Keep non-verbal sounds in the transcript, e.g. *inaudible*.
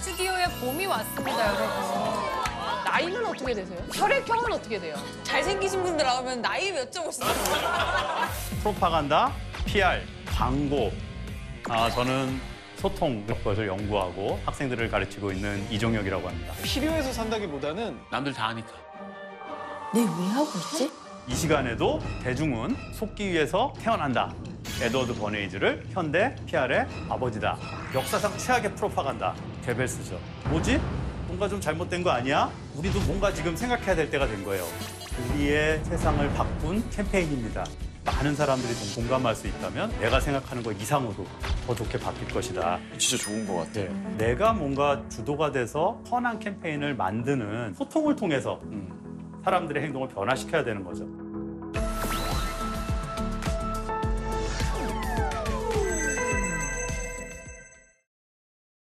스튜디오에 봄이 왔습니다, 여러분. 나이는 어떻게 되세요? 혈액형은 어떻게 돼요? 잘생기신 분들 나오면 나이 여쭤보시죠. *laughs* 프로파간다, PR, 광고. 아, 저는 소통 것을 연구하고 학생들을 가르치고 있는 이종혁이라고 합니다. 필요해서 산다기보다는 남들 다 하니까. 내 왜 하고 있지? 이 시간에도 대중은 속기 위해서 태어난다. 에드워드 버네이즈를 현대 PR의 아버지다. 역사상 최악의 프로파간다. 개벨스죠. 뭐지? 뭔가 좀 잘못된 거 아니야? 우리도 뭔가 지금 생각해야 될 때가 된 거예요. 우리의 세상을 바꾼 캠페인입니다. 많은 사람들이 좀 공감할 수 있다면 내가 생각하는 것 이상으로 더 좋게 바뀔 것이다. 진짜 좋은 것 같아요. 내가 뭔가 주도가 돼서 선한 캠페인을 만드는 소통을 통해서 음, 사람들의 행동을 변화시켜야 되는 거죠.